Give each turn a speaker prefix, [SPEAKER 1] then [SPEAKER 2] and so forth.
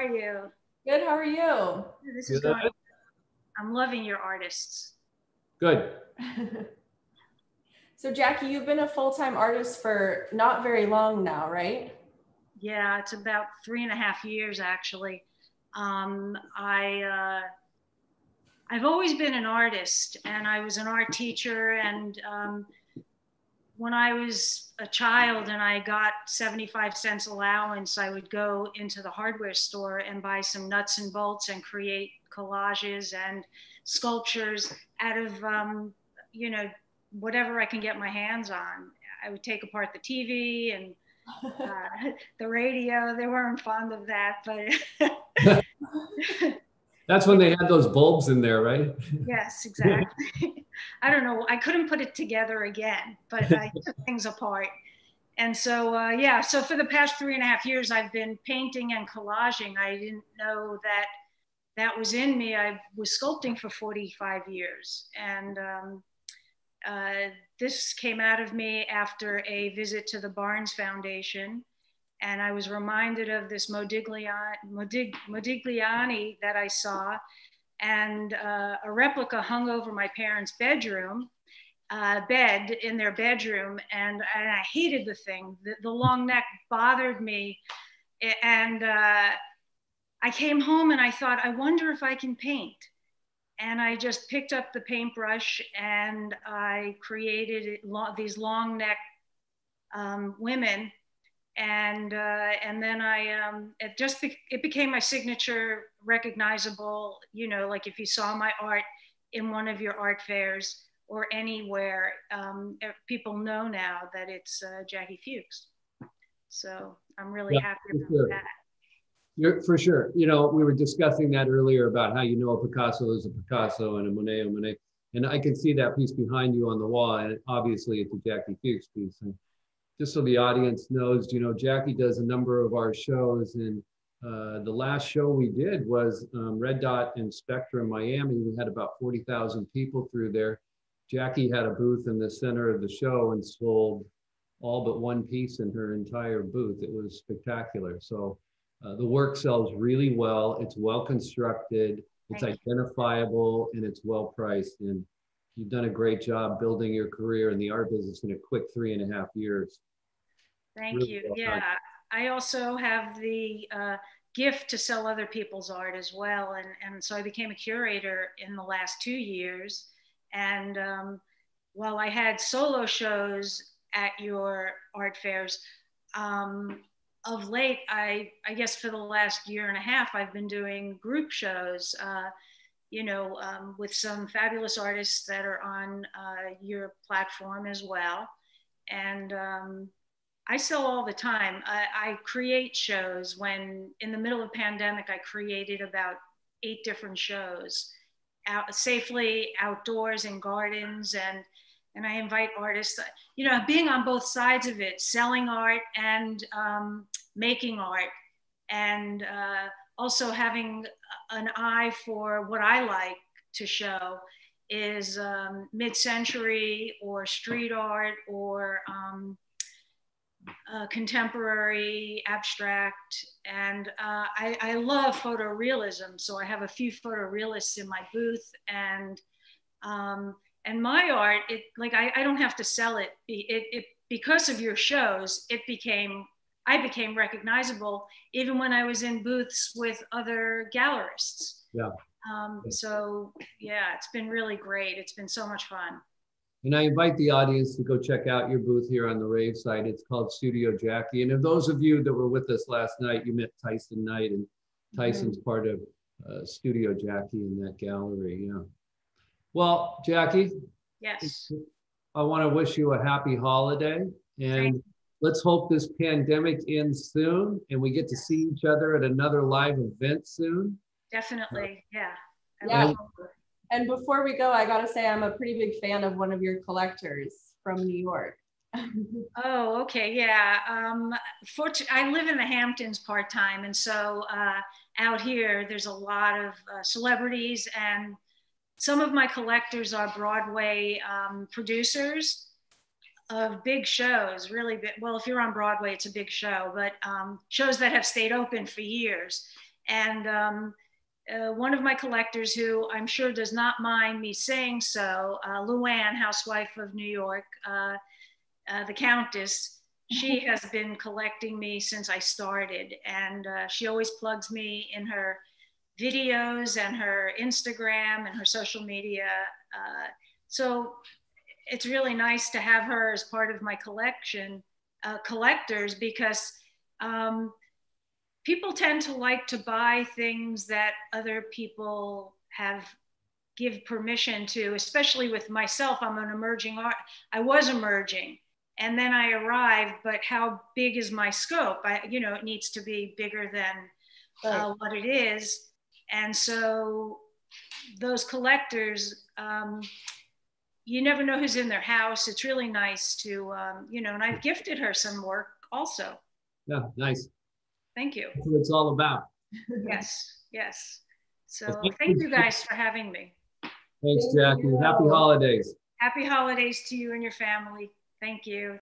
[SPEAKER 1] are you?
[SPEAKER 2] Good. How are you?
[SPEAKER 1] This is going. I'm loving your artists.
[SPEAKER 3] Good.
[SPEAKER 2] so, Jackie, you've been a full time artist for not very long now, right?
[SPEAKER 1] Yeah, it's about three and a half years actually. Um, I uh, I've always been an artist, and I was an art teacher. And um, when I was a child and I got 75 cents allowance, I would go into the hardware store and buy some nuts and bolts and create collages and sculptures out of, um, you know, whatever I can get my hands on. I would take apart the TV and uh, the radio. They weren't fond of that, but.
[SPEAKER 3] That's when they had those bulbs in there, right?
[SPEAKER 1] Yes, exactly. I don't know. I couldn't put it together again, but I took things apart. And so, uh, yeah, so for the past three and a half years, I've been painting and collaging. I didn't know that that was in me. I was sculpting for 45 years. And um, uh, this came out of me after a visit to the Barnes Foundation. And I was reminded of this Modigliani, Modig, Modigliani that I saw, and uh, a replica hung over my parents' bedroom. Uh, bed in their bedroom, and, and I hated the thing. The, the long neck bothered me, and uh, I came home and I thought, I wonder if I can paint. And I just picked up the paintbrush and I created these long neck um, women. And, uh, and then I, um, it just, be- it became my signature recognizable, you know, like if you saw my art in one of your art fairs or anywhere, um, people know now that it's uh, Jackie Fuchs. So I'm really yeah, happy about sure. that.
[SPEAKER 3] You're, for sure. You know, we were discussing that earlier about how you know a Picasso is a Picasso and a Monet a Monet. And I can see that piece behind you on the wall. And obviously, it's a Jackie Fuchs piece. And just so the audience knows, you know, Jackie does a number of our shows. And uh, the last show we did was um, Red Dot and Spectrum Miami. We had about 40,000 people through there. Jackie had a booth in the center of the show and sold all but one piece in her entire booth. It was spectacular. So uh, the work sells really well. It's well constructed. It's identifiable and it's well priced. And you've done a great job building your career in the art business in a quick three and a half years.
[SPEAKER 1] Thank really you. Well yeah. I also have the uh, gift to sell other people's art as well. And, and so I became a curator in the last two years. And um, while I had solo shows at your art fairs, um, of late, I, I guess for the last year and a half, I've been doing group shows, uh, you know, um, with some fabulous artists that are on uh, your platform as well. And um, I sell all the time. I, I, create shows. When in the middle of pandemic, I created about eight different shows out safely outdoors in gardens. And and I invite artists, you know, being on both sides of it, selling art and um, making art, and uh, also having an eye for what I like to show is um, mid-century or street art or um, uh, contemporary abstract and uh, I, I, love photorealism so i have a few photorealists in my booth and um, and my art it like I, I don't have to sell it. it it because of your shows it became i became recognizable even when i was in booths with other gallerists.
[SPEAKER 3] Yeah.
[SPEAKER 1] Um, so yeah it's been really great. It's been so much fun
[SPEAKER 3] and I invite the audience to go check out your booth here on the Rave site. It's called Studio Jackie. And if those of you that were with us last night, you met Tyson Knight, and Tyson's mm-hmm. part of uh, Studio Jackie in that gallery. Yeah. Well, Jackie.
[SPEAKER 1] Yes.
[SPEAKER 3] I want to wish you a happy holiday and let's hope this pandemic ends soon and we get to see each other at another live event soon.
[SPEAKER 1] Definitely. Yeah.
[SPEAKER 2] yeah. And before we go, I got to say I'm a pretty big fan of one of your collectors from New York.
[SPEAKER 1] oh, okay. Yeah. Um, I live in the Hamptons part time. And so uh, out here, there's a lot of uh, celebrities and some of my collectors are Broadway um, producers of big shows, really big. Well, if you're on Broadway, it's a big show, but um, shows that have stayed open for years. And um, uh, one of my collectors, who I'm sure does not mind me saying so, uh, Luann, housewife of New York, uh, uh the Countess, she has been collecting me since I started. And uh, she always plugs me in her videos and her Instagram and her social media. Uh, so it's really nice to have her as part of my collection, collectors, because um, people tend to like to buy things that other people have give permission to especially with myself i'm an emerging art i was emerging and then i arrived but how big is my scope? I you know it needs to be bigger than uh, what it is and so those collectors um, you never know who's in their house. It's really nice to um, you know and i've gifted her some work also.
[SPEAKER 3] Yeah nice
[SPEAKER 1] Thank you.
[SPEAKER 3] That's what it's all about.
[SPEAKER 1] yes, yes. So thank you guys for having me.
[SPEAKER 3] Thanks, Jackie. Happy holidays.
[SPEAKER 1] Happy holidays to you and your family. Thank you.